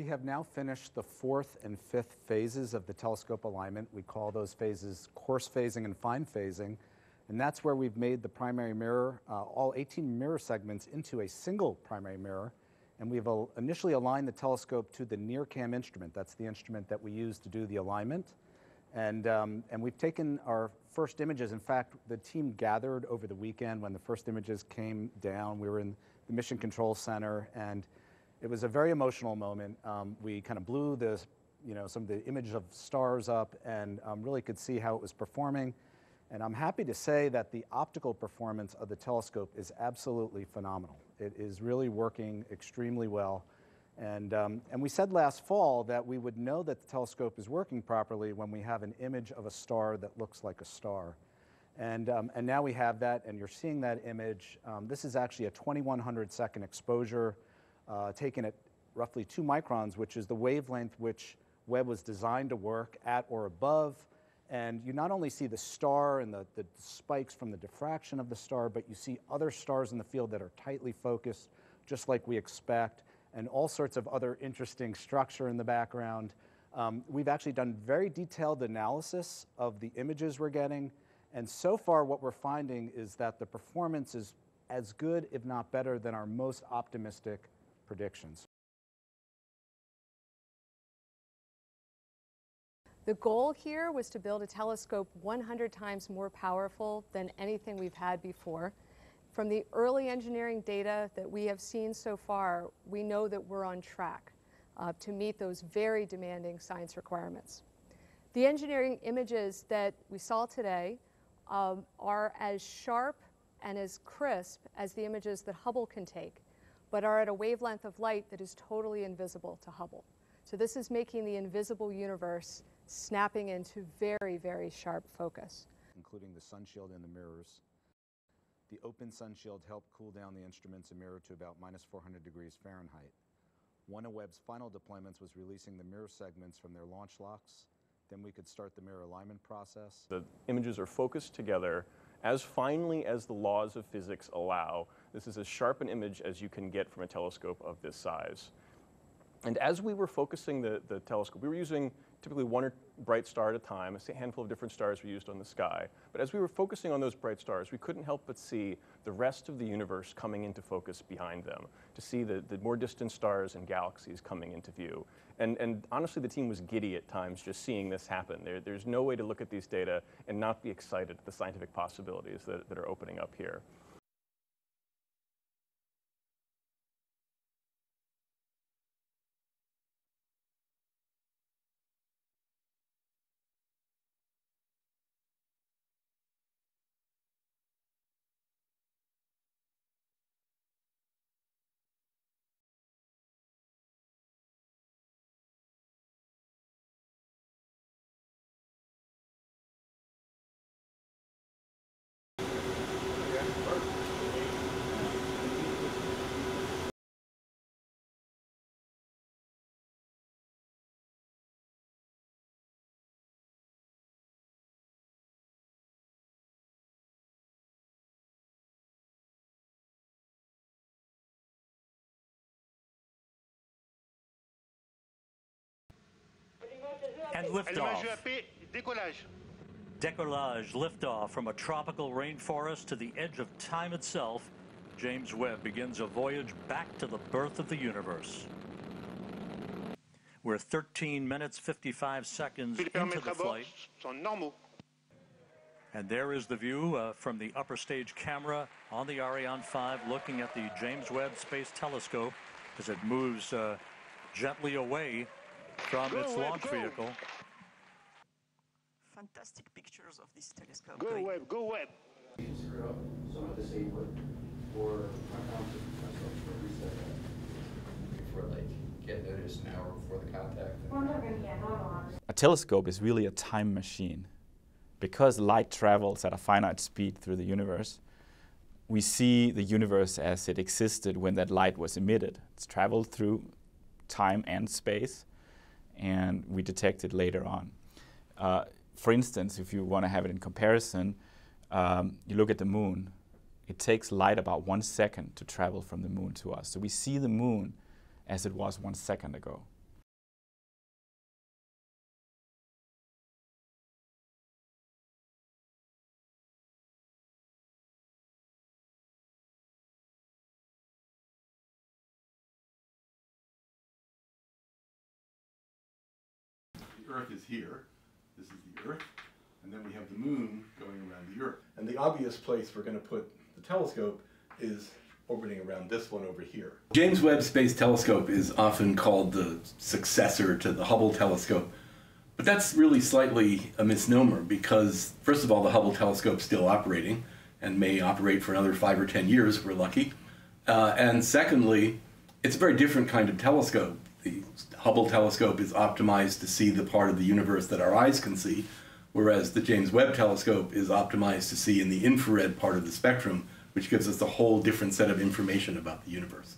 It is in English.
We have now finished the fourth and fifth phases of the telescope alignment. We call those phases coarse phasing and fine phasing. And that's where we've made the primary mirror, uh, all 18 mirror segments into a single primary mirror. And we've uh, initially aligned the telescope to the NIRCam instrument. That's the instrument that we use to do the alignment. And, um, and we've taken our first images. In fact, the team gathered over the weekend when the first images came down. We were in the Mission Control Center, and it was a very emotional moment. Um, we kind of blew the, you know, some of the image of stars up and um, really could see how it was performing. And I'm happy to say that the optical performance of the telescope is absolutely phenomenal. It is really working extremely well. And, um, and we said last fall that we would know that the telescope is working properly when we have an image of a star that looks like a star. And, um, and now we have that, and you're seeing that image. Um, this is actually a 2100 second exposure uh, taken at roughly two microns, which is the wavelength which Webb was designed to work at or above. And you not only see the star and the, the spikes from the diffraction of the star, but you see other stars in the field that are tightly focused, just like we expect and all sorts of other interesting structure in the background. Um, we've actually done very detailed analysis of the images we're getting, and so far what we're finding is that the performance is as good, if not better, than our most optimistic predictions. The goal here was to build a telescope 100 times more powerful than anything we've had before. From the early engineering data that we have seen so far, we know that we're on track uh, to meet those very demanding science requirements. The engineering images that we saw today um, are as sharp and as crisp as the images that Hubble can take, but are at a wavelength of light that is totally invisible to Hubble. So this is making the invisible universe snapping into very, very sharp focus. Including the sunshield and the mirrors. The open sunshield helped cool down the instruments and mirror to about minus 400 degrees Fahrenheit. One of Webb's final deployments was releasing the mirror segments from their launch locks. Then we could start the mirror alignment process. The images are focused together as finely as the laws of physics allow. This is as sharp an image as you can get from a telescope of this size. And as we were focusing the, the telescope, we were using typically one bright star at a time, a handful of different stars we used on the sky. But as we were focusing on those bright stars, we couldn't help but see the rest of the universe coming into focus behind them, to see the, the more distant stars and galaxies coming into view. And, and honestly, the team was giddy at times just seeing this happen. There, there's no way to look at these data and not be excited at the scientific possibilities that, that are opening up here. And liftoff. décollage. Decollage, liftoff from a tropical rainforest to the edge of time itself. James Webb begins a voyage back to the birth of the universe. We're 13 minutes 55 seconds into the flight. And there is the view uh, from the upper stage camera on the Ariane 5 looking at the James Webb Space Telescope as it moves uh, gently away from its launch vehicle. Fantastic pictures of this telescope. Go Webb, go Webb. Some of the same for before like get noticed an hour before the contact. A telescope is really a time machine. Because light travels at a finite speed through the universe, we see the universe as it existed when that light was emitted. It's traveled through time and space, and we detect it later on. Uh, for instance, if you want to have it in comparison, um, you look at the moon. It takes light about one second to travel from the moon to us. So we see the moon as it was one second ago. Earth is here. This is the Earth. And then we have the moon going around the Earth. And the obvious place we're going to put the telescope is orbiting around this one over here. James Webb Space Telescope is often called the successor to the Hubble telescope. But that's really slightly a misnomer because, first of all, the Hubble telescope's still operating and may operate for another five or ten years if we're lucky. Uh, and secondly, it's a very different kind of telescope. The Hubble telescope is optimized to see the part of the universe that our eyes can see, whereas the James Webb telescope is optimized to see in the infrared part of the spectrum, which gives us a whole different set of information about the universe.